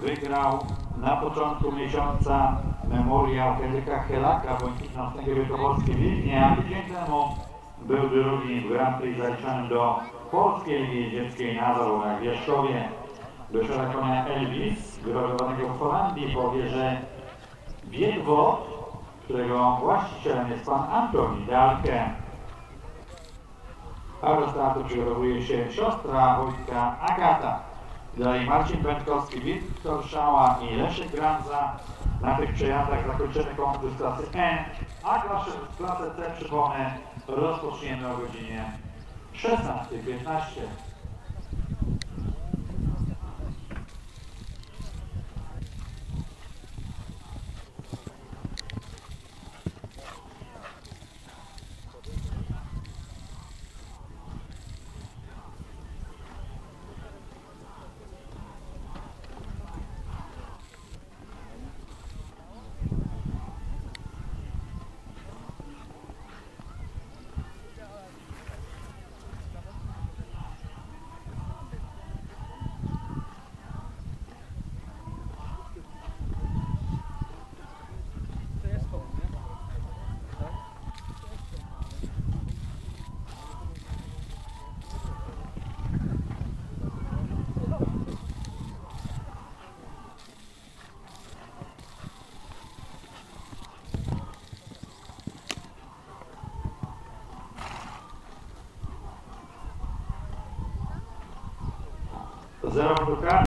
Wygrał na początku miesiąca memoriał Henryka Helaka, błękitnostnego Wielkopolskiej Wilnie, a tydzień temu był drugi w Grand Prix zaliczonym do Polskiej Ligi Jeździeckiej na zawodach w Bieszkowie. Do szera konia Elvis, wyrodowanego w Holandii, powie, że bieg wod, którego właścicielem jest pan Antoni Dalke. A do startu przygotowuje się siostra Wojtka Agata. Dalej Marcin Pętkowski, Wiktor Szała i Leszek Granza. Na tych przejazdach zakończymy konkurs klasy E, a klasę, klasę C, przypomnę, rozpoczniemy o godzinie 16.15. Zero para.